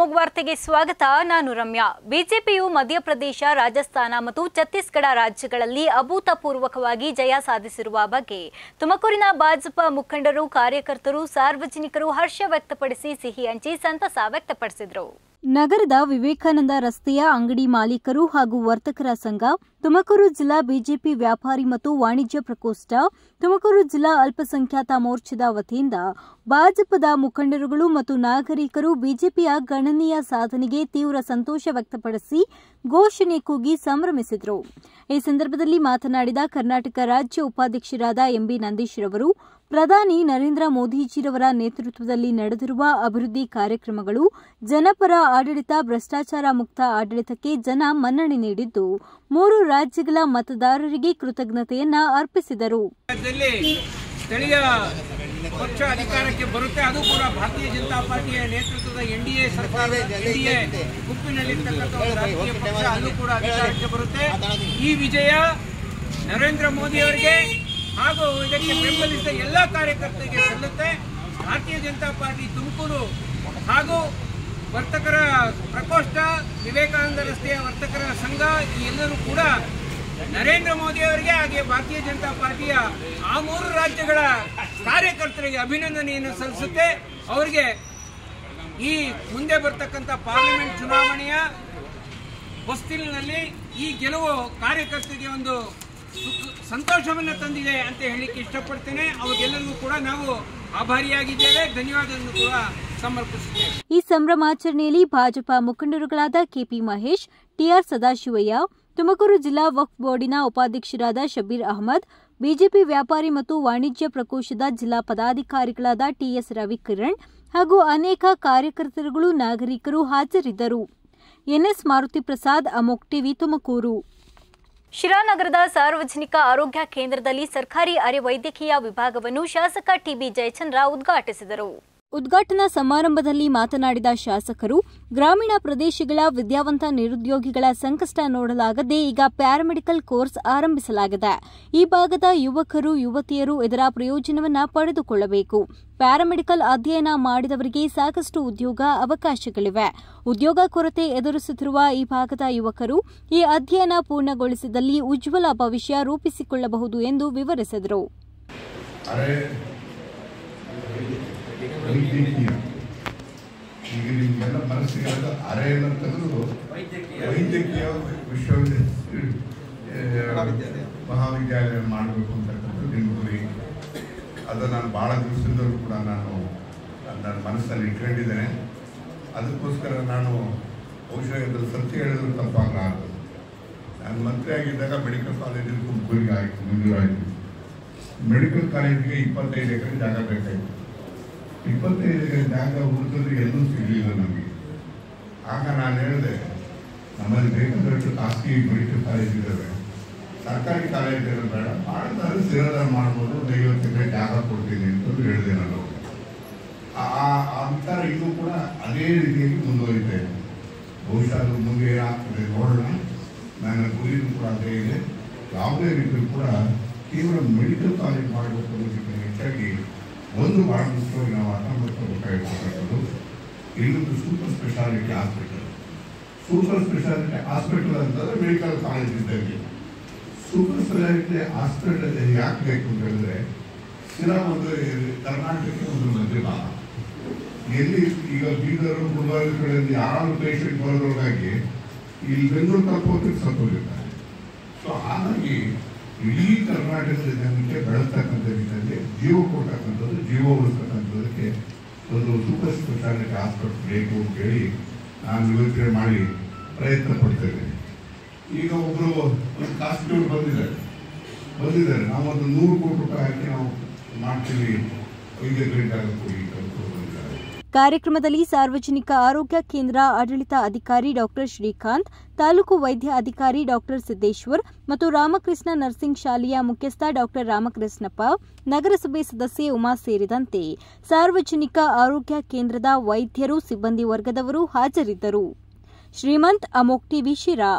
ಅಮೋಘ್ ವಾರ್ತೆಗೆ ಸ್ವಾಗತ. ನಾನು ರಮ್ಯಾ. ಬಿಜೆಪಿಯು ಮಧ್ಯಪ್ರದೇಶ, ರಾಜಸ್ಥಾನ ಮತ್ತು ಛತ್ತೀಸ್ಗಢ ರಾಜ್ಯಗಳಲ್ಲಿ ಅಭೂತಪೂರ್ವಕವಾಗಿ ಜಯ ಸಾಧಿಸಿರುವ ಬಗ್ಗೆ ತುಮಕೂರಿನ ಭಾಜಪಾ ಮುಖಂಡರು, ಕಾರ್ಯಕರ್ತರು, ಸಾರ್ವಜನಿಕರು ಹರ್ಷ ವ್ಯಕ್ತಪಡಿಸಿ ಸಿಹಿ ಹಂಚಿ ಸಂತಸ ವ್ಯಕ್ತಪಡಿಸಿದರು. ನಗರದ ವಿವೇಕಾನಂದ ರಸ್ತೆಯ ಅಂಗಡಿ ಮಾಲೀಕರು ಹಾಗೂ ವರ್ತಕರ ಸಂಘ, ತುಮಕೂರು ಜಿಲ್ಲಾ ಬಿಜೆಪಿ ವ್ಯಾಪಾರಿ ಮತ್ತು ವಾಣಿಜ್ಯ ಪ್ರಕೋಷ್ಠ, ತುಮಕೂರು ಜಿಲ್ಲಾ ಅಲ್ಪಸಂಖ್ಯಾತ ಮೋರ್ಚಾದ ವತಿಯಿಂದ ಭಾಜಪದ ಮುಖಂಡರುಗಳು ಮತ್ತು ನಾಗರಿಕರು ಬಿಜೆಪಿಯ ಗಣನೀಯ ಸಾಧನೆಗೆ ತೀವ್ರ ಸಂತೋಷ ವ್ಯಕ್ತಪಡಿಸಿ ಘೋಷಣೆ ಕೂಗಿ ಸಂಭ್ರಮಿಸಿದರು. ಈ ಸಂದರ್ಭದಲ್ಲಿ ಮಾತನಾಡಿದ ಕರ್ನಾಟಕ ರಾಜ್ಯ ಉಪಾಧ್ಯಕ್ಷರಾದ ಎಂಬಿ ನಂದೀಶ್ ರವರು ಪ್ರಧಾನಿ ನರೇಂದ್ರ ಮೋದಿಜಿರವರ ನೇತೃತ್ವದಲ್ಲಿ ನಡೆದಿರುವ ಅಭಿವೃದ್ಧಿ ಕಾರ್ಯಕ್ರಮಗಳು ಜನಪರ ಆಡಳಿತ, ಭ್ರಷ್ಟಾಚಾರ ಮುಕ್ತ ಆಡಳಿತಕ್ಕೆ ಜನ ಮನ್ನಣೆ ನೀಡಿದ್ದು, ಮೂರು ರಾಜ್ಯಗಳ ಮತದಾರರಿಗೆ ಕೃತಜ್ಞತೆಯನ್ನ ಅರ್ಪಿಸಿದರು. ಸ್ಥಳೀಯ ಪಕ್ಷ ಅಧಿಕಾರಕ್ಕೆ ಬರುತ್ತೆ, ಅದು ಕೂಡ ಭಾರತೀಯ ಜನತಾ ಪಾರ್ಟಿಯ ನೇತೃತ್ವದ ಎನ್ ಡಿ ಎ ಸರ್ಕಾರ, ಎನ್ ಡಿ ಎ ಗುಂಪಿನಲ್ಲಿರ್ತಕ್ಕಂಥ ಕೂಡ ಅಧಿಕಾರಕ್ಕೆ ಬರುತ್ತೆ. ಈ ವಿಜಯ ನರೇಂದ್ರ ಮೋದಿ ಅವರಿಗೆ ಹಾಗೂ ಇದಕ್ಕೆ ಬೆಂಬಲಿಸಿದ ಎಲ್ಲ ಕಾರ್ಯಕರ್ತರಿಗೆ ಸಲ್ಲುತ್ತೆ. ಭಾರತೀಯ ಜನತಾ ಪಾರ್ಟಿ ತುಮಕೂರು ಹಾಗೂ ವರ್ತಕರ ಪ್ರಕೋಷ್ಠ ವಿವೇಕಾನಂದ ರಸ್ತೆಯ ವರ್ತಕರ ಸಂಘ, ಈ ಎಲ್ಲರೂ ಕೂಡ ನರೇಂದ್ರ ಮೋದಿ ಅವರಿಗೆ ಹಾಗೆ ಭಾರತೀಯ ಜನತಾ ಪಾರ್ಟಿಯ ಆ ಮೂರು ರಾಜ್ಯಗಳ ಕಾರ್ಯಕರ್ತರಿಗೆ ಅಭಿನಂದನೆಯನ್ನು ಸಲ್ಲಿಸುತ್ತೆ. ಅವರಿಗೆ ಈ ಮುಂದೆ ಬರ್ತಕ್ಕಂಥ ಪಾರ್ಲಿಮೆಂಟ್ ಚುನಾವಣೆಯ ಹೊಸ್ತಿಲಿನಲ್ಲಿ ಈ ಗೆಲುವು ಕಾರ್ಯಕರ್ತರಿಗೆ ಒಂದು ಸಂತೋಷವನ್ನು ತಂದಿದೆ ಅಂತ ಹೇಳಲಿಕ್ಕೆ ಇಷ್ಟಪಡ್ತೇನೆ. ಅವರಿಗೆಲ್ಲರಿಗೂ ಕೂಡ ನಾವು ಆಭಾರಿಯಾಗಿದ್ದೇವೆ. ಧನ್ಯವಾದವನ್ನು ಕೂಡ ಸಮರ್ಪಿಸುತ್ತೇವೆ ಈ ಸಂಭ್ರಮಾಚರಣೆಯಲ್ಲಿ Bhajapa ಮುಖಂಡರುಗಳಾದ K P Mahesh, T R Sadashivaiah, Tumakuru ಜಿಲ್ಲಾ ವಕ್ಫ್ ಬೋರ್ಡಿನ ಉಪಾಧ್ಯಕ್ಷರಾದ ಶಬೀರ್ ಅಹಮದ್, ಬಿಜೆಪಿ ವ್ಯಾಪಾರಿ ಮತ್ತು ವಾಣಿಜ್ಯ ಪ್ರಕೋಶದ ಜಿಲ್ಲಾ ಪದಾಧಿಕಾರಿಗಳಾದ ಟಿಎಸ್ ರವಿಕಿರಣ್ ಹಾಗೂ ಅನೇಕ ಕಾರ್ಯಕರ್ತರುಗಳು, ನಾಗರಿಕರು ಹಾಜರಿದ್ದರು. ಎನ್ಎಸ್ ಮಾರುತಿ ಪ್ರಸಾದ್, ಅಮೋಕ್ ಟಿವಿ, ತುಮಕೂರು. ಶಿರಾನಗರದ ಸಾರ್ವಜನಿಕ ಆರೋಗ್ಯ ಕೇಂದ್ರದಲ್ಲಿ ಸರ್ಕಾರಿ ಅರೆ ವೈದ್ಯಕೀಯ ವಿಭಾಗವನ್ನು ಶಾಸಕ ಟಿಬಿ ಜಯಚಂದ್ರ ಉದ್ಘಾಟಿಸಿದರು. ಉದ್ಘಾಟನಾ ಸಮಾರಂಭದಲ್ಲಿ ಮಾತನಾಡಿದ ಶಾಸಕರು, ಗ್ರಾಮೀಣ ಪ್ರದೇಶಗಳ ವಿದ್ಯಾವಂತ ನಿರುದ್ಯೋಗಿಗಳ ಸಂಕಷ್ಟ ನೋಡಲಾಗದೆ ಈಗ ಪ್ಯಾರಾಮೆಡಿಕಲ್ ಕೋರ್ಸ್ ಆರಂಭಿಸಲಾಗಿದೆ. ಈ ಭಾಗದ ಯುವಕರು, ಯುವತಿಯರು ಇದರ ಪ್ರಯೋಜನವನ್ನು ಪಡೆದುಕೊಳ್ಳಬೇಕು. ಪ್ಯಾರಾಮೆಡಿಕಲ್ ಅಧ್ಯಯನ ಮಾಡಿದವರಿಗೆ ಸಾಕಷ್ಟು ಉದ್ಯೋಗ ಅವಕಾಶಗಳಿವೆ. ಉದ್ಯೋಗ ಕೊರತೆ ಎದುರಿಸುತ್ತಿರುವ ಈ ಭಾಗದ ಯುವಕರು ಈ ಅಧ್ಯಯನ ಪೂರ್ಣಗೊಳಿಸಿದಲ್ಲಿ ಉಜ್ವಲ ಭವಿಷ್ಯ ರೂಪಿಸಿಕೊಳ್ಳಬಹುದು ಎಂದು ವಿವರಿಸಿದರು. ವೈದ್ಯಕೀಯ. ಈಗ ನಿಮ್ಗೆಲ್ಲ ಮನಸ್ಸಿಗೆ ಅದು ಅರೆ ಎಲ್ಲ ತೆಗೆದು ವೈದ್ಯಕೀಯ ವಿಶ್ವವಿದ್ಯಾಲಯ ಮಹಾವಿದ್ಯಾಲಯ. ಮಾಡಬೇಕು ಅಂತಕ್ಕಂಥದ್ದು ನಿಮ್ಮ ಗುರಿ ಅದು ನಾನು ಭಾಳ ದಿವಸದಲ್ಲೂ ಕೂಡ ನಾನು ನನ್ನ ಮನಸ್ಸಲ್ಲಿ ಇಟ್ಕೊಂಡಿದ್ದೇನೆ. ಅದಕ್ಕೋಸ್ಕರ ನಾನು ಔಷಧದಲ್ಲಿ ಸತ್ಯ ಹೇಳಿದ್ರು ತಪ್ಪಾಗಲಾರದು ನಾನು ಮಂತ್ರಿ ಆಗಿದ್ದಾಗ ಮೆಡಿಕಲ್ ಕಾಲೇಜಲ್ಲಿ ತುಮಕೂರಿಗೆ ಆಯಿತು ಮಂಜೂರಾಯಿತು ಮೆಡಿಕಲ್ ಕಾಲೇಜಿಗೆ ಇಪ್ಪತ್ತೈದು ಎಕರೆ ಜಾಗ ಬೇಕಾಯಿತು ಇಪ್ಪತ್ತೈದು ಜಾಗ ಉಳಿದ್ರೆ ಎಲ್ಲೂ ಸಿಗಲಿಲ್ಲ ನಮಗೆ. ಆಗ ನಾನು ಹೇಳಿದೆ, ನಮ್ಮಲ್ಲಿ ಬೇಕಾದಷ್ಟು ಖಾಸಗಿ ಮೆಡಿಕಲ್ ಕಾಲೇಜ್ ಇದ್ದಾವೆ. ಸರ್ಕಾರಿ ಕಾಲೇಜ್ ಇರೋದು ಬೇಡ ಮಾಡಿದ್ರೆ ಸೇರೋದಾರ ಮಾಡ್ಬೋದು ಐವತ್ತು ಎಕರೆ ಜಾಗ ಕೊಡ್ತೀನಿ ಅಂತಂದು ಹೇಳಿದೆ ನಾನು. ಆ- ಆ ಇದು ಕೂಡ ಅದೇ ರೀತಿಯಲ್ಲಿ ಮುಂದುವರಿತಾ ಬಹುಶಃ ಅದು ಮುಂದೆ ಏನಾಗ್ತದೆ ನೋಡೋಣ. ನನ್ನ ಗುರಿನೂ ಕೂಡ ಅದೇ ಇದೆ. ಯಾವುದೇ ರೀತಿಯೂ ಕೂಡ ಕೇವಲ ಮೆಡಿಕಲ್ ಕಾಲೇಜ್ ಮಾಡಬೇಕು ಅನ್ನೋದಕ್ಕಿಂತ ಹೆಚ್ಚಾಗಿ ಒಂದು ಮುಖ್ಯವಾಗಿ ನಾವು ರೂಪಾಯಿ ಮಾಡ್ಕೋಬೇಕಾಗಿರ್ತಕ್ಕಂಥದ್ದು ಇನ್ನೊಂದು super speciality hospital. Super speciality hospital ಅಂತಂದ್ರೆ ಮೆಡಿಕಲ್ ಕಾಲೇಜ್ ಇದ್ದಂಗೆ. ಸೂಪರ್ ಸ್ಪೆಷಾಲಿಟಿ ಹಾಸ್ಪಿಟಲ್ ಯಾಕೆ ಬೇಕು ಅಂತ ಹೇಳಿದ್ರೆ ಸ್ಥಿರ ಒಂದು, ಕರ್ನಾಟಕಕ್ಕೆ ಒಂದು ಮಧ್ಯ ಭಾಗ ಎಲ್ಲಿ ಈಗ ಬೀದರ್ ಗುಲ್ಬರ್ಗ ಯಾರು ಪೇಷಂಟ್ ಬರೋದ್ರೊಳಗಾಗಿ ಇಲ್ಲಿ ಬೆಂಗಳೂರು ತಲುಪೋದಕ್ಕೆ ಸತ್ತೋಗಿರ್ತಾರೆ ಸೊ ಹಾಗಾಗಿ ಇಡೀ ಕರ್ನಾಟಕದ ಜನಕ್ಕೆ ಬೆಳೆಸ್ತಕ್ಕಂಥ ನಿಟ್ಟಿನಲ್ಲಿ ಜೀವ ಕೊಡ್ತಕ್ಕಂಥದ್ದು ಜೀವ ಉಳಿಸ್ತಕ್ಕಂಥದ್ದಕ್ಕೆ ಒಂದು ಸೂಪರ್ ಸ್ಪೆಷಾಲಿಟಿ ಹಾಸ್ಪಿಟಲ್ ಬೇಕು ಅಂತ ಹೇಳಿ ನಾನು ಯೋಚನೆ ಮಾಡಿ ಪ್ರಯತ್ನ ಪಡ್ತೇನೆ ಈಗ ಒಬ್ಬರು ಒಂದು ಕಾಸ್ಟ್ಯೂರ್ ಬಂದಿದ್ದಾರೆ. ಬಂದಿದ್ದಾರೆ. ನಾವು ಒಂದು ನೂರು ಕೋಟಿ ರೂಪಾಯಿ ಹಾಕಿ ನಾವು ಮಾಡ್ತೀವಿ. ಐದು ಗಂಟೆ ಕಲ್ತ್ಕೊಂಡು ಬಂದಿದ್ದಾರೆ ಕಾರ್ಯಕ್ರಮದಲ್ಲಿ ಸಾರ್ವಜನಿಕ ಆರೋಗ್ಯ ಕೇಂದ್ರ ಆಡಳಿತ ಅಧಿಕಾರಿ ಡಾಕ್ಟರ್ ಶ್ರೀಕಾಂತ್, ತಾಲೂಕು ವೈದ್ಯ ಅಧಿಕಾರಿ ಡಾಕ್ಟರ್ ಸಿದ್ದೇಶ್ವರ್ ಮತ್ತು ರಾಮಕೃಷ್ಣ ನರ್ಸಿಂಗ್ ಶಾಲೆಯ ಮುಖ್ಯಸ್ಥ ಡಾಕ್ಟರ್ ರಾಮಕೃಷ್ಣಪ್ಪ, ನಗರಸಭೆ ಸದಸ್ಯೆ ಉಮಾ ಸೇರಿದಂತೆ ಸಾರ್ವಜನಿಕ ಆರೋಗ್ಯ ಕೇಂದ್ರದ ವೈದ್ಯರು, ಸಿಬ್ಬಂದಿ ವರ್ಗದವರು ಹಾಜರಿದ್ದರು. ಶ್ರೀಮಂತ್ ಅಮೋಕ್ ಟಿವಿ ಶಿರಾ.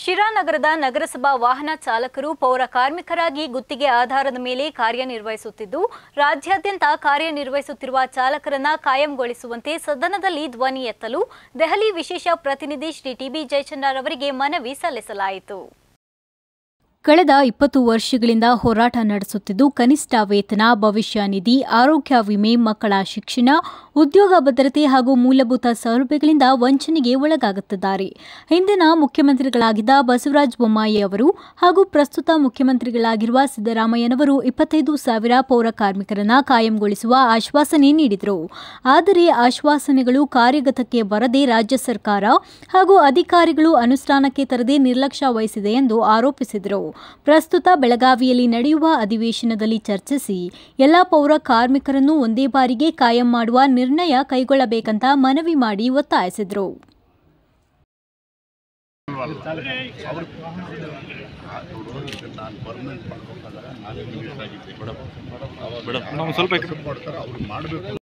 ಶಿರಾನಗರದ ನಗರಸಭಾ ವಾಹನ ಚಾಲಕರು ಪೌರ ಕಾರ್ಮಿಕರಾಗಿ ಗುತ್ತಿಗೆ ಆಧಾರದ ಮೇಲೆ ಕಾರ್ಯನಿರ್ವಹಿಸುತ್ತಿದ್ದು, ರಾಜ್ಯಾದ್ಯಂತ ಕಾರ್ಯನಿರ್ವಹಿಸುತ್ತಿರುವ ಚಾಲಕರನ್ನ ಕಾಯಂಗೊಳಿಸುವಂತೆ ಸದನದಲ್ಲಿ ಧ್ವನಿ ಎತ್ತಲು ದೆಹಲಿ ವಿಶೇಷ ಪ್ರತಿನಿಧಿ ಶ್ರೀ ಟಿಬಿ ಜಯಚಂದ್ರ ಅವರಿಗೆ ಮನವಿ ಸಲ್ಲಿಸಲಾಯಿತು. ಕಳೆದ ಇಪ್ಪತ್ತು ವರ್ಷಗಳಿಂದ ಹೋರಾಟ ನಡೆಸುತ್ತಿದ್ದು, ಕನಿಷ್ಠ ವೇತನ, ಭವಿಷ್ಯ ನಿಧಿ, ಆರೋಗ್ಯ ವಿಮೆ, ಮಕ್ಕಳ ಶಿಕ್ಷಣ, ಉದ್ಯೋಗ ಭದ್ರತೆ ಹಾಗೂ ಮೂಲಭೂತ ಸೌಲಭ್ಯಗಳಿಂದ ವಂಚನೆಗೆ ಒಳಗಾಗುತ್ತಿದ್ದಾರೆ. ಹಿಂದಿನ ಮುಖ್ಯಮಂತ್ರಿಗಳಾಗಿದ್ದ ಬಸವರಾಜ ಬೊಮ್ಮಾಯಿ ಅವರು ಹಾಗೂ ಪ್ರಸ್ತುತ ಮುಖ್ಯಮಂತ್ರಿಗಳಾಗಿರುವ ಸಿದ್ದರಾಮಯ್ಯನವರು ಇಪ್ಪತ್ತೈದು ಸಾವಿರ ಪೌರ ಕಾರ್ಮಿಕರನ್ನ ಕಾಯಂಗೊಳಿಸುವ ಆಶ್ವಾಸನೆ ನೀಡಿದರು. ಆದರೆ ಆಶ್ವಾಸನೆಗಳು ಕಾರ್ಯಗತಕ್ಕೆ ಬರದೆ ರಾಜ್ಯ ಸರ್ಕಾರ ಹಾಗೂ ಅಧಿಕಾರಿಗಳು ಅನುಷ್ಠಾನಕ್ಕೆ ತರದೆ ನಿರ್ಲಕ್ಷ್ಯ ವಹಿಸಿದೆ ಎಂದು ಆರೋಪಿಸಿದರು. ಪ್ರಸ್ತುತ ಬೆಳಗಾವಿಯಲ್ಲಿ ನಡೆಯುವ ಅಧಿವೇಶನದಲ್ಲಿ ಚರ್ಚಿಸಿ ಎಲ್ಲ ಪೌರ ಕಾರ್ಮಿಕರನ್ನು ಒಂದೇ ಬಾರಿಗೆ ಕಾಯಂ ಮಾಡುವ ನಿರ್ಣಯ ಕೈಗೊಳ್ಳಬೇಕಂತ ಮನವಿ ಮಾಡಿ ಒತ್ತಾಯಿಸಿದರು. ನಾನು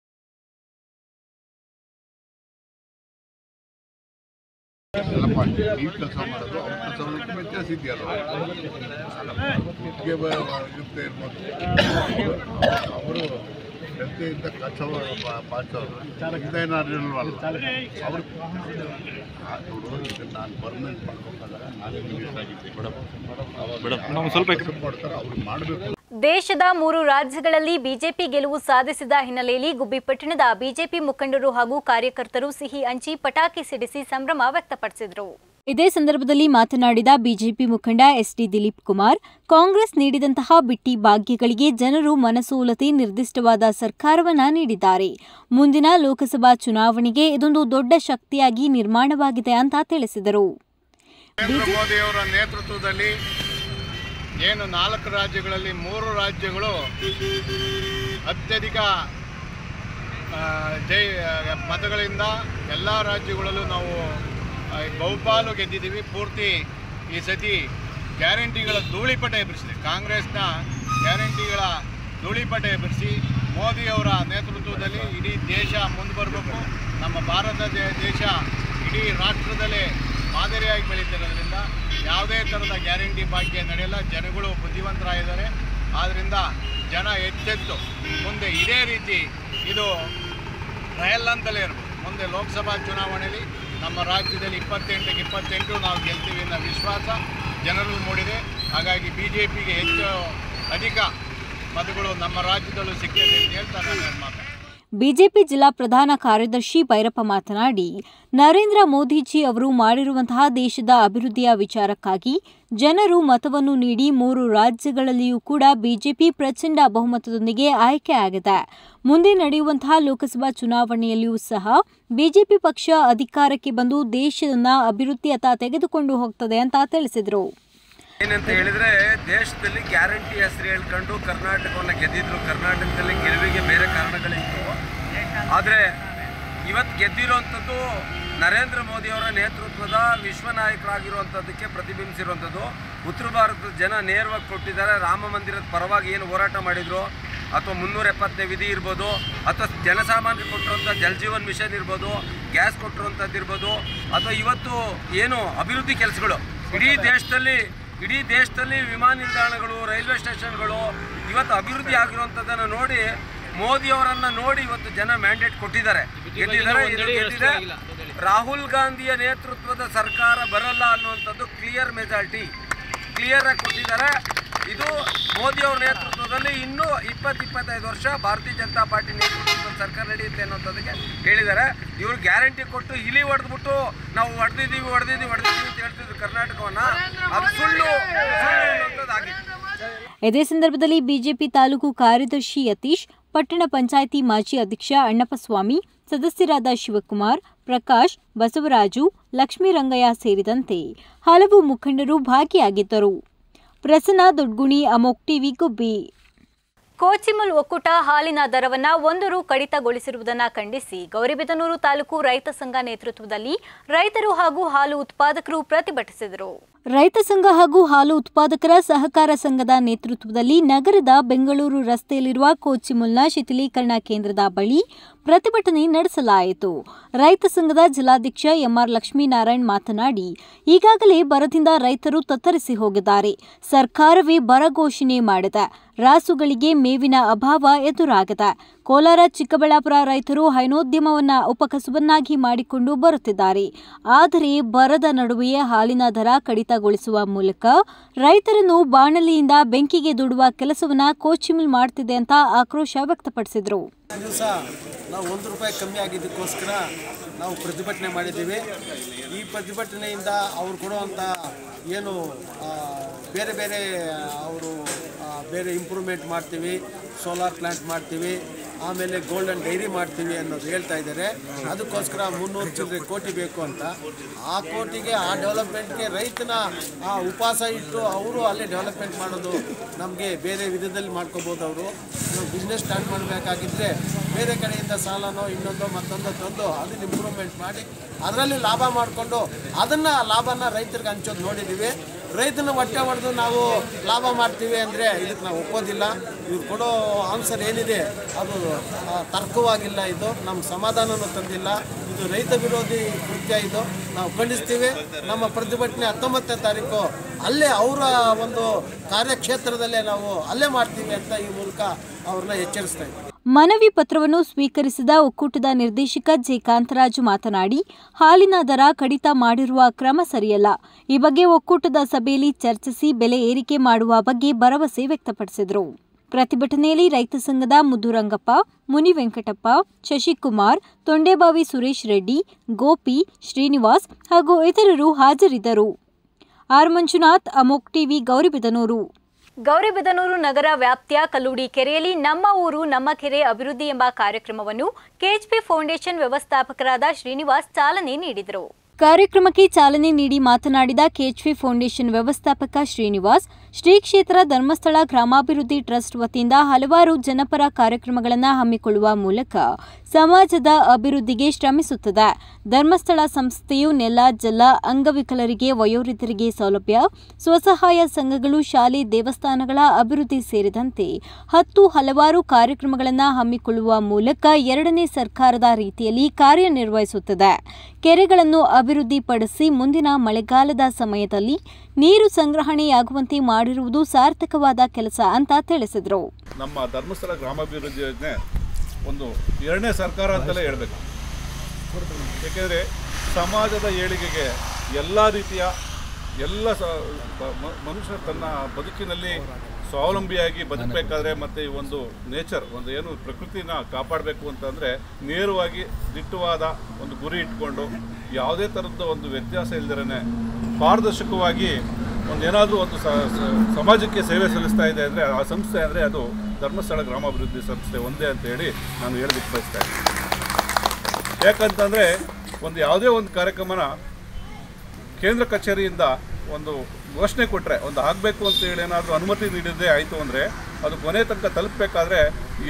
ಅಲ್ಲಪ್ಪ ನೀವು ಕೆಲಸ ಮಾಡೋದು ಅವ್ರ ಕೆಲಸ ವ್ಯತ್ಯಾಸ ಇದೆಯಲ್ಲ ಇರುತ್ತೆ ಇರ್ಬೋದು. ಅವರು ಜನತೆಯಿಂದ ಕೆಲಸ ಪಾಚವರು ಇದೇನಾದ್ರು ಇಲ್ವಲ್ಲ ಅವ್ರು ನಾನು ಪರ್ಮನೆಂಟ್ ಮಾಡ್ಬೇಕಾದಾಗ ನಾನು ಆಗಿದ್ದೆ ಮೇಡಮ್ ಸ್ವಲ್ಪ ಮಾಡ್ತಾರೆ ಅವ್ರು ಮಾಡಬೇಕು. ದೇಶದ ಮೂರು ರಾಜ್ಯಗಳಲ್ಲಿ ಬಿಜೆಪಿ ಗೆಲುವು ಸಾಧಿಸಿದ ಹಿನ್ನೆಲೆಯಲ್ಲಿ ಗುಬ್ಬಿಪಟ್ಟಣದ ಬಿಜೆಪಿ ಮುಖಂಡರು ಹಾಗೂ ಕಾರ್ಯಕರ್ತರು ಸಿಹಿ ಹಂಚಿ ಪಟಾಕಿ ಸಿಡಿಸಿ ಸಂಭ್ರಮ ವ್ಯಕ್ತಪಡಿಸಿದರು. ಇದೇ ಸಂದರ್ಭದಲ್ಲಿ ಮಾತನಾಡಿದ ಬಿಜೆಪಿ ಮುಖಂಡ ಎಸ್ಡಿ ದಿಲೀಪ್ ಕುಮಾರ್ ಕಾಂಗ್ರೆಸ್ ನೀಡಿದಂತಹ ಬಿಟ್ಟಿ ಭಾಗ್ಯಗಳಿಗೆ ಜನರು ಮನಸೋಲತೆ ನಿರ್ದಿಷ್ಟವಾದ ಸರ್ಕಾರವನ್ನ ನೀಡಿದ್ದಾರೆ. ಮುಂದಿನ ಲೋಕಸಭಾ ಚುನಾವಣೆಗೆ ಇದೊಂದು ದೊಡ್ಡ ಶಕ್ತಿಯಾಗಿ ನಿರ್ಮಾಣವಾಗಿದೆ ಅಂತ ತಿಳಿಸಿದರು. ಏನು ನಾಲ್ಕು ರಾಜ್ಯಗಳಲ್ಲಿ ಮೂರು ರಾಜ್ಯಗಳು ಅತ್ಯಧಿಕ ಜೈ ಮತಗಳಿಂದ ಎಲ್ಲ ರಾಜ್ಯಗಳಲ್ಲೂ ನಾವು ಬಹುಪಾಲು ಗೆದ್ದಿದ್ದೀವಿ. ಪೂರ್ತಿ ಈ ಸತಿ ಗ್ಯಾರಂಟಿಗಳ ಧೂಳಿಪಟ ಎಬ್ಬರಿಸಿದೆ. ಕಾಂಗ್ರೆಸ್ನ ಗ್ಯಾರಂಟಿಗಳ ಧೂಳಿಪಟ ಎಬ್ಬರಿಸಿ ಮೋದಿಯವರ ನೇತೃತ್ವದಲ್ಲಿ ಇಡೀ ದೇಶ ಮುಂದೆ ಬರಬೇಕು. ನಮ್ಮ ಭಾರತ ದೇಶ ಇಡೀ ರಾಷ್ಟ್ರದಲ್ಲೇ ಮಾದರಿಯಾಗಿ ಬೆಳೀತಿರೋದ್ರಿಂದ ಯಾವುದೇ ಥರದ ಗ್ಯಾರಂಟಿ ಭಾಗ್ಯ ನಡೆಯಲ್ಲ. ಜನಗಳು ಬುದ್ಧಿವಂತರಾಗಿದ್ದಾರೆ. ಆದ್ದರಿಂದ ಜನ ಎಚ್ಚೆತ್ತು. ಮುಂದೆ ಇದೇ ರೀತಿ ಇದು ಟ್ರಯಲ್ ಅಂತಲೇ ಇರ್ಬೋದು. ಮುಂದೆ ಲೋಕಸಭಾ ಚುನಾವಣೆಯಲ್ಲಿ ನಮ್ಮ ರಾಜ್ಯದಲ್ಲಿ ಇಪ್ಪತ್ತೆಂಟಕ್ಕೆ ಇಪ್ಪತ್ತೆಂಟು ನಾವು ಗೆಲ್ತೀವಿ ಅನ್ನೋ ವಿಶ್ವಾಸ ಜನರಲ್ಲಿ ಮೂಡಿದೆ. ಹಾಗಾಗಿ ಬಿ ಜೆ ಪಿಗೆ ಹೆಚ್ಚು ಅಧಿಕ ಮತಗಳು ನಮ್ಮ ರಾಜ್ಯದಲ್ಲೂ ಸಿಕ್ಕಿದೆ ಅಂತ ಹೇಳ್ತಾರೆ ನಾನು ಮಾತು. ಬಿಜೆಪಿ ಜಿಲ್ಲಾ ಪ್ರಧಾನ ಕಾರ್ಯದರ್ಶಿ ಭೈರಪ್ಪ ಮಾತನಾಡಿ, ನರೇಂದ್ರ ಮೋದಿಜಿ ಅವರು ಮಾಡಿರುವಂತಹ ದೇಶದ ಅಭಿವೃದ್ಧಿಯ ವಿಚಾರಕ್ಕಾಗಿ ಜನರು ಮತವನ್ನು ನೀಡಿ ಮೂರು ರಾಜ್ಯಗಳಲ್ಲಿಯೂ ಕೂಡ ಬಿಜೆಪಿ ಪ್ರಚಂಡ ಬಹುಮತದೊಂದಿಗೆ ಆಯ್ಕೆಯಾಗಿದೆ ಮುಂದೆ ನಡೆಯುವಂತಹ ಲೋಕಸಭಾ ಚುನಾವಣೆಯಲ್ಲಿಯೂ ಸಹ ಬಿಜೆಪಿ ಪಕ್ಷ ಅಧಿಕಾರಕ್ಕೆ ಬಂದು ದೇಶದನ್ನ ಅಭಿವೃದ್ಧಿಯತ್ತ ತೆಗೆದುಕೊಂಡು ಹೋಗ್ತದೆ ಅಂತ ತಿಳಿಸಿದರು. ಏನಂತ ಹೇಳಿದ್ರೆ, ದೇಶದಲ್ಲಿ ಗ್ಯಾರಂಟಿ ಹೆಸರು ಹೇಳ್ಕೊಂಡು ಕರ್ನಾಟಕವನ್ನು ಗೆದ್ದಿದ್ರು. ಕರ್ನಾಟಕದಲ್ಲಿ ಗೆಲುವಿಗೆ ಬೇರೆ ಕಾರಣಗಳಿತ್ತು ಆದರೆ ಇವತ್ತು ಗೆದ್ದಿರುವಂಥದ್ದು ನರೇಂದ್ರ ಮೋದಿಯವರ ನೇತೃತ್ವದ ವಿಶ್ವ ನಾಯಕರಾಗಿರುವಂಥದ್ದಕ್ಕೆ ಪ್ರತಿಬಿಂಬಿಸಿರುವಂಥದ್ದು. ಉತ್ತರ ಭಾರತದ ಜನ ನೇರವಾಗಿ ಕೊಟ್ಟಿದ್ದಾರೆ. ರಾಮ ಮಂದಿರದ ಪರವಾಗಿ ಏನು ಹೋರಾಟ ಮಾಡಿದ್ರು. ಅಥವಾ ಮುನ್ನೂರ ಎಪ್ಪತ್ತನೇ ವಿಧಿ ಇರ್ಬೋದು. ಅಥವಾ ಜನಸಾಮಾನ್ಯರಿಗೆ ಕೊಟ್ಟಿರುವಂಥ ಜಲ್ ಜೀವನ್ ಮಿಷನ್ ಇರ್ಬೋದು. ಗ್ಯಾಸ್ ಕೊಟ್ಟಿರುವಂಥದ್ದು ಇರ್ಬೋದು. ಅಥವಾ ಇವತ್ತು ಏನು ಅಭಿವೃದ್ಧಿ ಕೆಲಸಗಳು. ಇಡೀ ದೇಶದಲ್ಲಿ ಇಡೀ ದೇಶದಲ್ಲಿ ವಿಮಾನ ನಿಲ್ದಾಣಗಳು, ರೈಲ್ವೆ ಸ್ಟೇಷನ್ಗಳು ಇವತ್ತು ಅಭಿವೃದ್ಧಿ ಆಗಿರುವಂಥದ್ದನ್ನು ನೋಡಿ ಮೋದಿ ಅವರನ್ನ ನೋಡಿ ಇವತ್ತು ಜನ ಮ್ಯಾಂಡೇಟ್ ಕೊಟ್ಟಿದ್ದಾರೆ. ಗೆದ್ದಿದ್ದಾರೆ ಇದು ಗೆದ್ದಿದೆ. ರಾಹುಲ್ ಗಾಂಧಿಯ ನೇತೃತ್ವದ ಸರ್ಕಾರ ಬರಲ್ಲ ಅನ್ನುವಂಥದ್ದು ಕ್ಲಿಯರ್ ಮೆಜಾರಿಟಿ ಕ್ಲಿಯರ್ ಆಗಿ ಕೊಟ್ಟಿದ್ದಾರೆ. ಇದು ಮೋದಿ ಅವರ ನೇತೃತ್ವದಲ್ಲಿ ಇನ್ನೂ ಇಪ್ಪತ್ತು ಇಪ್ಪತ್ತೈದು ವರ್ಷ ಭಾರತೀಯ ಜನತಾ ಪಾರ್ಟಿ ನೇತೃತ್ವದ ಸರ್ಕಾರ ನಡೆಯುತ್ತೆ ಅನ್ನೋಂಥದ್ದಕ್ಕೆ ಹೇಳಿದ್ದಾರೆ. ಇವರು ಗ್ಯಾರಂಟಿ ಕೊಟ್ಟು ಇಲಿ ಹೊಡೆದ್ಬಿಟ್ಟು ನಾವು ಹೊಡೆದಿದ್ದೀವಿ ಹೊಡೆದಿದ್ದೀವಿ ಹೊಡೆದಿದ್ದೀವಿ ಅಂತ ಹೇಳ್ತಿದ್ರು ಕರ್ನಾಟಕವನ್ನು. ಅದು ಸುಳ್ಳು ಸುಳ್ಳು ಇದೇ ಸಂದರ್ಭದಲ್ಲಿ ಬಿಜೆಪಿ ತಾಲೂಕು ಕಾರ್ಯದರ್ಶಿ ಯತೀಶ್ ಪಟ್ಟಣ ಪಂಚಾಯಿತಿ ಮಾಜಿ ಅಧ್ಯಕ್ಷ ಅಣ್ಣಪ್ಪಸ್ವಾಮಿ, ಸದಸ್ಯರಾದ ಶಿವಕುಮಾರ್, ಪ್ರಕಾಶ್, ಬಸವರಾಜು, ಲಕ್ಷ್ಮೀರಂಗಯ್ಯ ಸೇರಿದಂತೆ ಹಲವು ಮುಖಂಡರು ಭಾಗಿಯಾಗಿದ್ದರು. ಪ್ರಸನ್ನ ದೊಡ್ಗುಣಿ, ಅಮೋಕ್ ಟಿವಿ ಗುಬ್ಬಿ ಕೋಚಿಮಲ್ ಒಕ್ಕೂಟ ಹಾಲಿನ ದರವನ್ನ ಒಂದು ರು ಕಡಿತಗೊಳಿಸಿರುವುದನ್ನು ಖಂಡಿಸಿ ಗೌರಿಬಿದನೂರು ತಾಲೂಕು ರೈತ ಸಂಘ ನೇತೃತ್ವದಲ್ಲಿ ರೈತರು ಹಾಗೂ ಹಾಲು ಉತ್ಪಾದಕರು ಪ್ರತಿಭಟಿಸಿದರು. ರೈತ ಸಂಘ ಹಾಗೂ ಹಾಲು ಉತ್ಪಾದಕರ ಸಹಕಾರ ಸಂಘದ ನೇತೃತ್ವದಲ್ಲಿ ನಗರದ ಬೆಂಗಳೂರು ರಸ್ತೆಯಲ್ಲಿರುವ ಕೋಚಿಮುಲ್ನ ಶಿಥಿಲೀಕರಣ ಕೇಂದ್ರದ ಬಳಿ ಪ್ರತಿಭಟನೆ ನಡೆಸಲಾಯಿತು. ರೈತ ಸಂಘದ ಜಿಲ್ಲಾಧ್ಯಕ್ಷ ಎಂಆರ್ ಲಕ್ಷ್ಮೀನಾರಾಯಣ್ ಮಾತನಾಡಿ, ಈಗಾಗಲೇ ಬರದಿಂದ ರೈತರು ತತ್ತರಿಸಿ ಹೋಗಿದ್ದಾರೆ. ಸರ್ಕಾರವೇ ಬರ ಘೋಷಣೆ ಮಾಡಿದೆ. ರಾಸುಗಳಿಗೆ ಮೇವಿನ ಅಭಾವ ಎದುರಾಗದ. ಕೋಲಾರ ಚಿಕ್ಕಬಳ್ಳಾಪುರ ರೈತರು ಹೈನೋದ್ಯಮವನ್ನು ಉಪಕಸುಬನ್ನಾಗಿ ಮಾಡಿಕೊಂಡು ಬರುತ್ತಿದ್ದಾರೆ. ಆದರೆ ಬರದ ನಡುವೆಯೇ ಹಾಲಿನ ದರ ಕಡಿತಗೊಳಿಸುವ ಮೂಲಕ ರೈತರನ್ನು ಬಾಣಲಿಯಿಂದ ಬೆಂಕಿಗೆ ದುಡುವ ಕೆಲಸವನ್ನ ಕೋಚಿಮಿಲ್ ಮಾಡುತ್ತಿದೆ ಅಂತ ಆಕ್ರೋಶ ವ್ಯಕ್ತಪಡಿಸಿದರು. ದಿವಸ ನಾವು ಒಂದು ರೂಪಾಯಿ ಕಮ್ಮಿ ಆಗಿದ್ದಕ್ಕೋಸ್ಕರ ನಾವು ಪ್ರತಿಭಟನೆ ಮಾಡಿದ್ದೀವಿ. ಈ ಪ್ರತಿಭಟನೆಯಿಂದ ಅವ್ರು ಕೊಡುವಂಥ ಏನು ಬೇರೆ ಬೇರೆ ಅವರು ಬೇರೆ ಇಂಪ್ರೂವ್ಮೆಂಟ್ ಮಾಡ್ತೀವಿ ಸೋಲಾರ್ ಪ್ಲ್ಯಾಂಟ್ ಮಾಡ್ತೀವಿ ಆಮೇಲೆ ಗೋಲ್ಡನ್ ಡೈರಿ ಮಾಡ್ತೀವಿ ಅನ್ನೋದು ಹೇಳ್ತಾ ಇದ್ದಾರೆ. ಅದಕ್ಕೋಸ್ಕರ ಮುನ್ನೂರು ಚಿಲ್ಲರೆ ಕೋಟಿ ಬೇಕು ಅಂತ. ಆ ಕೋಟಿಗೆ, ಆ ಡೆವಲಪ್ಮೆಂಟ್ಗೆ ರೈತನ ಆ ಉಪವಾಸ ಇಟ್ಟು ಅವರು ಅಲ್ಲೇ ಡೆವಲಪ್ಮೆಂಟ್ ಮಾಡೋದು ನಮಗೆ ಬೇರೆ ವಿಧದಲ್ಲಿ ಮಾಡ್ಕೋಬೋದು ಅವರು. ಬಿಸ್ನೆಸ್ ಸ್ಟಾರ್ಟ್ ಮಾಡಬೇಕಾಗಿದ್ದರೆ ಬೇರೆ ಕಡೆಯಿಂದ ಸಾಲನೋ ಇನ್ನೊಂದೋ ಮತ್ತೊಂದೋ ತಂದು ಅದನ್ನು ಇಂಪ್ರೂವ್ಮೆಂಟ್ ಮಾಡಿ, ಅದರಲ್ಲಿ ಲಾಭ ಮಾಡಿಕೊಂಡು ಅದನ್ನು ಲಾಭನ ರೈತರಿಗೆ ಹಂಚೋದು ನೋಡಿದ್ದೀವಿ. ರೈತನ ಹೊಟ್ಟೆ ಹೊಡೆದು ನಾವು ಲಾಭ ಮಾಡ್ತೀವಿ ಅಂದರೆ ಇದಕ್ಕೆ ನಾವು ಒಪ್ಪೋದಿಲ್ಲ. ಇವ್ರು ಕೊಡೋ ಆನ್ಸರ್ ಏನಿದೆ, ಅದು ತರ್ಕವಾಗಿಲ್ಲ ಇದು. ನಮ್ಗೆ ಸಮಾಧಾನನೂ ತಂದಿಲ್ಲ. ಇದು ರೈತ ವಿರೋಧಿ ಕೃತ್ಯ ಇದು. ನಾವು ಖಂಡಿಸ್ತೀವಿ. ನಮ್ಮ ಪ್ರತಿಭಟನೆ ಹತ್ತೊಂಬತ್ತನೇ ತಾರೀಕು ಅಲ್ಲೇ ಅವರ ಒಂದು ಕಾರ್ಯಕ್ಷೇತ್ರದಲ್ಲೇ ನಾವು ಅಲ್ಲೇ ಮಾಡ್ತೀವಿ ಅಂತ ಈ ಮೂಲಕ ಅವ್ರನ್ನ ಎಚ್ಚರಿಸ್ತಾ ಇದ್ದೀವಿ. ಮನವಿ ಪತ್ರವನ್ನು ಸ್ವೀಕರಿಸಿದ ಒಕ್ಕೂಟದ ನಿರ್ದೇಶಕ ಜೆ ಕಾಂತರಾಜು ಮಾತನಾಡಿ, ಹಾಲಿನ ದರ ಕಡಿತ ಮಾಡಿರುವ ಕ್ರಮ ಸರಿಯಲ್ಲ. ಈ ಬಗ್ಗೆ ಒಕ್ಕೂಟದ ಸಭೆಯಲ್ಲಿ ಚರ್ಚಿಸಿ ಬೆಲೆ ಏರಿಕೆ ಮಾಡುವ ಬಗ್ಗೆ ಭರವಸೆ ವ್ಯಕ್ತಪಡಿಸಿದರು. ಪ್ರತಿಭಟನೆಯಲ್ಲಿ ರೈತ ಸಂಘದ ಮುದ್ದುರಂಗಪ್ಪ, ಮುನಿ ವೆಂಕಟಪ್ಪ, ಶಶಿಕುಮಾರ್, ತೊಂಡೇಬಾವಿ ಸುರೇಶ್ ರೆಡ್ಡಿ, ಗೋಪಿ, ಶ್ರೀನಿವಾಸ್ ಹಾಗೂ ಇತರರು ಹಾಜರಿದ್ದರು. ಆರ್ ಮಂಜುನಾಥ್, ಅಮೋಕ್ ಟಿವಿ, ಗೌರಿಬಿದನೂರು. ಗೌರಿಬಿದನೂರು ನಗರ ವ್ಯಾಪ್ತಿಯ ಕಲ್ಲುಡಿ ಕೆರೆಯಲ್ಲಿ ನಮ್ಮ ಊರು, ನಮ್ಮ ಕೆರೆ ಅಭಿವೃದ್ಧಿ ಎಂಬ ಕಾರ್ಯಕ್ರಮವನ್ನು ಕೆಎಚ್ಪಿ ಫೌಂಡೇಶನ್ ವ್ಯವಸ್ಥಾಪಕರಾದ ಶ್ರೀನಿವಾಸ್ ಚಾಲನೆ ನೀಡಿದರು. ಕಾರ್ಯಕ್ರಮಕ್ಕೆ ಚಾಲನೆ ನೀಡಿ ಮಾತನಾಡಿದ ಕೆಎಚ್ಪಿ ಫೌಂಡೇಶನ್ ವ್ಯವಸ್ಥಾಪಕ ಶ್ರೀನಿವಾಸ್ ಶ್ರೀ ಕ್ಷೇತ್ರ ಧರ್ಮಸ್ಥಳ ಗ್ರಾಮಾಭಿವೃದ್ಧಿ ಟ್ರಸ್ಟ್ ವತಿಯಿಂದ ಹಲವಾರು ಜನಪರ ಕಾರ್ಯಕ್ರಮಗಳನ್ನು ಹಮ್ಮಿಕೊಳ್ಳುವ ಮೂಲಕ ಸಮಾಜದ ಅಭಿವೃದ್ಧಿಗೆ ಶ್ರಮಿಸುತ್ತದೆ. ಧರ್ಮಸ್ಥಳ ಸಂಸ್ಥೆಯು ನೆಲ, ಜಲ, ಅಂಗವಿಕಲರಿಗೆ, ವಯೋವೃದ್ಧರಿಗೆ ಸೌಲಭ್ಯ, ಸ್ವಸಹಾಯ ಸಂಘಗಳು, ಶಾಲೆ, ದೇವಸ್ಥಾನಗಳ ಅಭಿವೃದ್ಧಿ ಸೇರಿದಂತೆ ಹತ್ತು ಹಲವಾರು ಕಾರ್ಯಕ್ರಮಗಳನ್ನು ಹಮ್ಮಿಕೊಳ್ಳುವ ಮೂಲಕ ಎರಡನೇ ಸರ್ಕಾರದ ರೀತಿಯಲ್ಲಿ ಕಾರ್ಯನಿರ್ವಹಿಸುತ್ತದೆ. ಕೆರೆಗಳನ್ನು ಅಭಿವೃದ್ಧಿಪಡಿಸಿ ಮುಂದಿನ ಮಳೆಗಾಲದ ಸಮಯದಲ್ಲಿ ನೀರು ಸಂಗ್ರಹಣೆಯಾಗುವಂತೆ ಮಾಡಿರುವುದು ಸಾರ್ಥಕವಾದ ಕೆಲಸ ಅಂತ ತಿಳಿಸಿದರು. ನಮ್ಮ ಧರ್ಮಸ್ಥಳ ಗ್ರಾಮಾಭಿವೃದ್ಧಿ ಯೋಜನೆ ಒಂದು ಎರಡನೇ ಸರ್ಕಾರ ಅಂತಲೇ ಹೇಳಬೇಕು. ಏಕೆಂದರೆ ಸಮಾಜದ ಏಳಿಗೆಗೆ ಎಲ್ಲ ರೀತಿಯ ಎಲ್ಲ ಮನುಷ್ಯ ತನ್ನ ಬದುಕಿನಲ್ಲಿ ಸ್ವಾವಲಂಬಿಯಾಗಿ ಬದುಕಬೇಕಾದ್ರೆ ಮತ್ತು ಈ ಒಂದು ನೇಚರ್, ಒಂದು ಏನು ಪ್ರಕೃತಿನ ಕಾಪಾಡಬೇಕು ಅಂತಂದರೆ ನೇರವಾಗಿ ದಿಟ್ಟವಾದ ಒಂದು ಗುರಿ ಇಟ್ಕೊಂಡು ಯಾವುದೇ ಥರದ ಒಂದು ವ್ಯತ್ಯಾಸ ಇಲ್ದಿರೇ ಪಾರದರ್ಶಕವಾಗಿ ಒಂದು ಏನಾದರೂ ಒಂದು ಸಮಾಜಕ್ಕೆ ಸೇವೆ ಸಲ್ಲಿಸ್ತಾ ಇದೆ ಅಂದರೆ, ಆ ಸಂಸ್ಥೆ ಅಂದರೆ ಅದು ಧರ್ಮಸ್ಥಳ ಗ್ರಾಮಾಭಿವೃದ್ಧಿ ಸಂಸ್ಥೆ ಒಂದೇ ಅಂತೇಳಿ ನಾನು ಹೇಳಲಿಕ್ಕೆ ಬಯಸ್ತಾ ಇದ್ದೀನಿ. ಯಾಕಂತಂದರೆ, ಒಂದು ಯಾವುದೇ ಒಂದು ಕಾರ್ಯಕ್ರಮನ ಕೇಂದ್ರ ಕಚೇರಿಯಿಂದ ಒಂದು ಘೋಷಣೆ ಕೊಟ್ಟರೆ ಒಂದು ಆಗಬೇಕು ಅಂತ ಹೇಳಿ ಏನಾದರೂ ಅನುಮತಿ ನೀಡಿದ್ದೇ ಆಯಿತು ಅಂದರೆ, ಅದು ಕೊನೆ ತನಕ ತಲುಪಬೇಕಾದ್ರೆ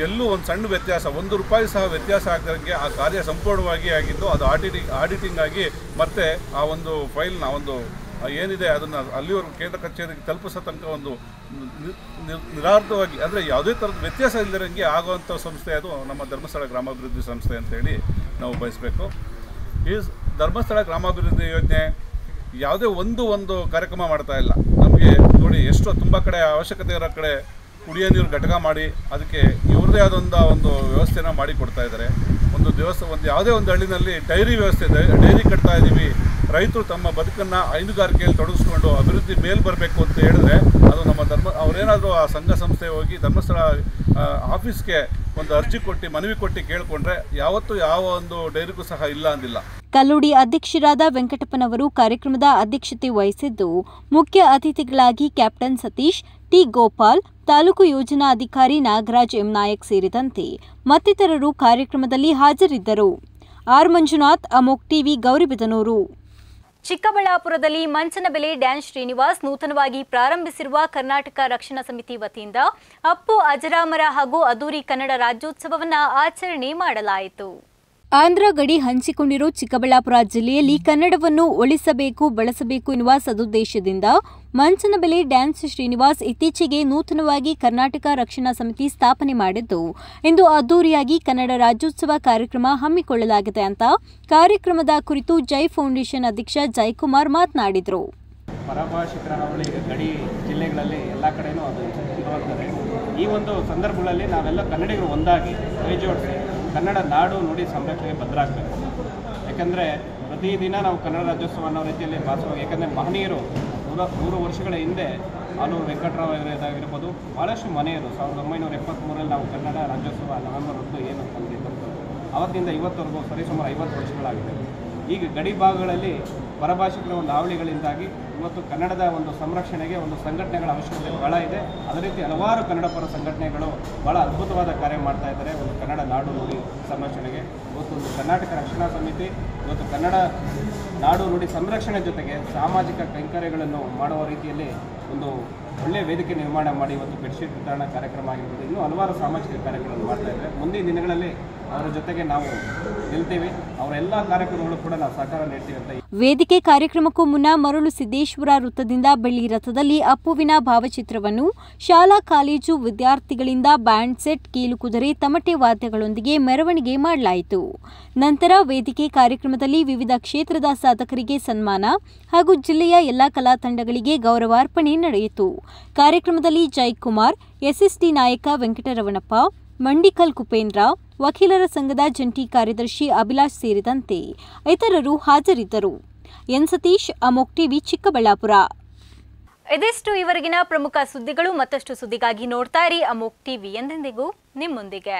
ಎಲ್ಲೂ ಒಂದು ಸಣ್ಣ ವ್ಯತ್ಯಾಸ, ಒಂದು ರೂಪಾಯಿ ಸಹ ವ್ಯತ್ಯಾಸ ಆಗದಂಗೆ ಆ ಕಾರ್ಯ ಸಂಪೂರ್ಣವಾಗಿ ಆಗಿದ್ದು ಅದು ಆಡಿಟಿಂಗ್ ಆಡಿಟಿಂಗ್ ಆಗಿ ಮತ್ತೆ ಆ ಒಂದು ಫೈಲ್ನ ಒಂದು ಏನಿದೆ ಅದನ್ನು ಅಲ್ಲಿವರೆಗೂ ಕೇಂದ್ರ ಕಚೇರಿಗೆ ತಲುಪಿಸೋ ತನಕ ಒಂದು ನಿರಾರ್ಥವಾಗಿ ಅಂದರೆ ಯಾವುದೇ ಥರದ ವ್ಯತ್ಯಾಸ ಇಲ್ಲದಂಗೆ ಆಗುವಂಥ ಸಂಸ್ಥೆ ಅದು ನಮ್ಮ ಧರ್ಮಸ್ಥಳ ಗ್ರಾಮಾಭಿವೃದ್ಧಿ ಸಂಸ್ಥೆ ಅಂತೇಳಿ ನಾವು ಬಯಸಬೇಕು. ಈ ಧರ್ಮಸ್ಥಳ ಗ್ರಾಮಾಭಿವೃದ್ಧಿ ಯೋಜನೆ ಯಾವುದೇ ಒಂದು ಒಂದು ಕಾರ್ಯಕ್ರಮ ಮಾಡ್ತಾ ಇಲ್ಲ. ನಮಗೆ ನೋಡಿ ಎಷ್ಟೋ ತುಂಬ ಕಡೆ ಅವಶ್ಯಕತೆ ಇರೋ ಕಡೆ ಕುಡಿಯೋ ನೀರು ಘಟಕ ಮಾಡಿ ಅದಕ್ಕೆ ಇವ್ರದೇ ಆದಂಥ ಒಂದು ವ್ಯವಸ್ಥೆನ ಮಾಡಿಕೊಡ್ತಾ ಇದ್ದಾರೆ. ಒಂದು ದೇವಸ್ಥಾನ ಒಂದು ಯಾವುದೇ ಒಂದು ಹಳ್ಳಿನಲ್ಲಿ ಡೈರಿ ವ್ಯವಸ್ಥೆ ಡೈರಿ ಕಟ್ತಾ ಇದ್ದೀವಿ. ರೈತರು ತಮ್ಮ ಬದುಕನ್ನು ಹೈನುಗಾರಿಕೆಯಲ್ಲಿ ತೊಡಗಿಸ್ಕೊಂಡು ಅಭಿವೃದ್ಧಿ ಮೇಲೆ ಬರಬೇಕು ಅಂತ ಹೇಳಿದ್ರೆ ಅದು ನಮ್ಮ ಧರ್ಮ, ಅವರೇನಾದರೂ ಆ ಸಂಘ ಸಂಸ್ಥೆ ಹೋಗಿ ಧರ್ಮಸ್ಥಳ ಆಫೀಸ್ಗೆ ಒಂದು ಅರ್ಜಿ ಕೊಟ್ಟು, ಮನವಿ ಕೊಟ್ಟು ಕೇಳಿಕೊಂಡ್ರೆ ಯಾವತ್ತು ಯಾವ ಒಂದು ಡೈರಿಗೂ ಸಹ ಇಲ್ಲ ಅಂದಿಲ್ಲ. ಕಲ್ಲುಡಿ ಅಧ್ಯಕ್ಷರಾದ ವೆಂಕಟಪ್ಪನವರು ಕಾರ್ಯಕ್ರಮದ ಅಧ್ಯಕ್ಷತೆ ವಹಿಸಿದ್ದು, ಮುಖ್ಯ ಅತಿಥಿಗಳಾಗಿ ಕ್ಯಾಪ್ಟನ್ ಸತೀಶ್, ಟಿ ಗೋಪಾಲ್, ತಾಲೂಕು ಯೋಜನಾ ಅಧಿಕಾರಿ ನಾಗರಾಜ್ ಎಂ ನಾಯಕ್ ಸೇರಿದಂತೆ ಮತ್ತಿತರರು ಕಾರ್ಯಕ್ರಮದಲ್ಲಿ ಹಾಜರಿದ್ದರು. ಆರ್ ಮಂಜುನಾಥ್, ಅಮೋಕ್ ಟಿವಿ, ಗೌರಿಬಿದನೂರು. ಚಿಕ್ಕಬಳ್ಳಾಪುರದಲ್ಲಿ ಮಂಚನ ಬೆಲೆ ಡ್ಯಾನ್ಸ್ ಶ್ರೀನಿವಾಸ್ ನೂತನವಾಗಿ ಪ್ರಾರಂಭಿಸಿರುವ ಕರ್ನಾಟಕ ರಕ್ಷಣಾ ಸಮಿತಿ ವತಿಯಿಂದ ಅಪ್ಪು ಅಜರಾಮರ ಹಾಗೂ ಅದೂರಿ ಕನ್ನಡ ರಾಜ್ಯೋತ್ಸವವನ್ನು ಆಚರಣೆ ಮಾಡಲಾಯಿತು. ಆಂಧ್ರ ಗಡಿ ಹಂಚಿಕೊಂಡಿರೋ ಚಿಕ್ಕಬಳ್ಳಾಪುರ ಜಿಲ್ಲೆಯಲ್ಲಿ ಕನ್ನಡವನ್ನು ಉಳಿಸಬೇಕು, ಬಳಸಬೇಕು ಎನ್ನುವ ಸದುದ್ದೇಶದಿಂದ ಮಂಚನಬೆಲೆ ಡ್ಯಾನ್ಸ್ ಶ್ರೀನಿವಾಸ್ ಇತ್ತೀಚೆಗೆ ನೂತನವಾಗಿ ಕರ್ನಾಟಕ ರಕ್ಷಣಾ ಸಮಿತಿ ಸ್ಥಾಪನೆ ಮಾಡಿದ್ದು. ಇಂದು ಅದ್ದೂರಿಯಾಗಿ ಕನ್ನಡ ರಾಜ್ಯೋತ್ಸವ ಕಾರ್ಯಕ್ರಮ ಹಮ್ಮಿಕೊಳ್ಳಲಾಗಿದೆ ಅಂತ ಕಾರ್ಯಕ್ರಮದ ಕುರಿತು ಜೈ ಫೌಂಡೇಶನ್ ಅಧ್ಯಕ್ಷ ಜಯಕುಮಾರ್ ಮಾತನಾಡಿದರು. ಈ ಒಂದು ಸಂದರ್ಭಗಳಲ್ಲಿ ನಾವೆಲ್ಲ ಕನ್ನಡಿಗರು ಒಂದಾಗಿ ಕೈಜೋಡಿಸಿ ಕನ್ನಡ ನಾಡು ನುಡಿ ಸಂರಕ್ಷಣೆಗೆ ಬದ್ಧರಾಗಬೇಕು ಯಾಕಂದರೆ ಪ್ರತಿದಿನ ನಾವು ಕನ್ನಡ ರಾಜ್ಯೋತ್ಸವ ಅನ್ನೋ ರೀತಿಯಲ್ಲಿ ಭಾಸವಾಗಿ ಯಾಕಂದರೆ ಮಹನೀಯರು ನೂರ ನೂರು ವರ್ಷಗಳ ಹಿಂದೆ ಆಲೂರು ವೆಂಕಟರಾವ್ ಅವರದಾಗಿರ್ಬೋದು ಭಾಳಷ್ಟು ಮನೆಯರು, ಸಾವಿರದ ಒಂಬೈನೂರ ಎಪ್ಪತ್ತ್ಮೂರಲ್ಲಿ ನಾವು ಕನ್ನಡ ರಾಜ್ಯೋತ್ಸವ ನವೆಂಬರ್ ಒಂದು ಏನು ನಮಗೆ ಅವತ್ತಿಂದ ಇವತ್ತವರೆಗೂ ಸರಿಸುಮಾರು ಐವತ್ತು ವರ್ಷಗಳಾಗಿದೆ. ಈಗ ಗಡಿ ಭಾಗಗಳಲ್ಲಿ ಪರಭಾಷಿಕರ ಒಂದು ಹಾವಳಿಗಳಿಂದಾಗಿ ಇವತ್ತು ಕನ್ನಡದ ಒಂದು ಸಂರಕ್ಷಣೆಗೆ ಒಂದು ಸಂಘಟನೆಗಳ ಅವಶ್ಯಕತೆ ಬಹಳ ಇದೆ. ಅದೇ ರೀತಿ ಹಲವಾರು ಕನ್ನಡ ಪರ ಸಂಘಟನೆಗಳು ಬಹಳ ಅದ್ಭುತವಾದ ಕಾರ್ಯ ಮಾಡ್ತಾ ಇದ್ದಾರೆ. ಒಂದು ಕನ್ನಡ ನಾಡು ನುಡಿ ಸಂರಕ್ಷಣೆಗೆ, ಇವತ್ತು ಒಂದು ಕರ್ನಾಟಕ ರಕ್ಷಣಾ ಸಮಿತಿ, ಇವತ್ತು ಕನ್ನಡ ನಾಡು ನುಡಿ ಸಂರಕ್ಷಣೆ ಜೊತೆಗೆ ಸಾಮಾಜಿಕ ಕೈಂಕರ್ಯಗಳನ್ನು ಮಾಡುವ ರೀತಿಯಲ್ಲಿ ಒಂದು ಒಳ್ಳೆಯ ವೇದಿಕೆ ನಿರ್ಮಾಣ ಮಾಡಿ ಇವತ್ತು ಬೆಡ್ಶೀಟ್ ವಿತರಣಾ ಕಾರ್ಯಕ್ರಮ ಆಗಿರ್ಬೋದು, ಇನ್ನೂ ಹಲವಾರು ಸಾಮಾಜಿಕ ಕಾರ್ಯಗಳನ್ನು ಮಾಡ್ತಾ ಇದ್ದಾರೆ. ಮುಂದಿನ ದಿನಗಳಲ್ಲಿ ಅವರ ಜೊತೆಗೆ ನಾವು ನಿಲ್ತೀವಿ. ಅವರ ಎಲ್ಲ ಕಾರ್ಯಕ್ರಮಗಳು ಕೂಡ ನಾವು ಸಹಕಾರ ನೀಡ್ತೀವಿ ಅಂತ ವೇದಿಕೆ ಕಾರ್ಯಕ್ರಮಕ್ಕೂ ಮುನ್ನ ಮರಳು ಸಿದ್ದೇಶ್ವರ ವೃತ್ತದಿಂದ ಬೆಳ್ಳಿ ರಥದಲ್ಲಿ ಅಪ್ಪುವಿನ ಭಾವಚಿತ್ರವನ್ನು ಶಾಲಾ, ಕಾಲೇಜು ವಿದ್ಯಾರ್ಥಿಗಳಿಂದ ಬ್ಯಾಂಡ್ ಸೆಟ್ ಕೀಲುಕುದುರೆ ತಮಟೆ ವಾದ್ಯಗಳೊಂದಿಗೆ ಮೆರವಣಿಗೆ ಮಾಡಲಾಯಿತು. ನಂತರ ವೇದಿಕೆ ಕಾರ್ಯಕ್ರಮದಲ್ಲಿ ವಿವಿಧ ಕ್ಷೇತ್ರದ ಸಾಧಕರಿಗೆ ಸನ್ಮಾನ ಹಾಗೂ ಜಿಲ್ಲೆಯ ಎಲ್ಲಾ ಕಲಾ ತಂಡಗಳಿಗೆ ಗೌರವಾರ್ಪಣೆ ನಡೆಯಿತು. ಕಾರ್ಯಕ್ರಮದಲ್ಲಿ ಜಯಕುಮಾರ್ ಎಸ್ಎಸ್ಡಿ ನಾಯಕ ವೆಂಕಟರವಣಪ್ಪ, ಮಂಡಿಕಲ್ ಕುಪೇಂದ್ರ ವಕೀಲರ ಸಂಘದ ಜಂಟಿ ಕಾರ್ಯದರ್ಶಿ ಅಭಿಲಾಷ್ ಸೇರಿದಂತೆ ಇತರರು ಹಾಜರಿದ್ದರು. ಎನ್ ಸತೀಶ್, ಅಮೋಕ್ ಟಿವಿ, ಚಿಕ್ಕಬಳ್ಳಾಪುರ. ಇದಿಷ್ಟು ಇವರೆಗಿನ ಪ್ರಮುಖ ಸುದ್ದಿಗಳು ಮತ್ತಷ್ಟು ಸುದ್ದಿಗಾಗಿ ನೋಡ್ತಾ ಇರಿ ಅಮೋಕ್ ಟಿವಿ ಎಂದೆಂದಿಗೂ ನಿಮ್ಮೊಂದಿಗೆ.